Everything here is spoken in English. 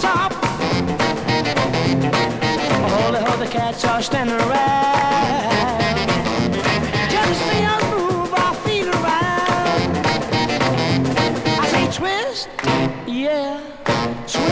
top. All the other cats are standing around. Just see us move our feet around. I say twist, yeah, twist.